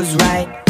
Was right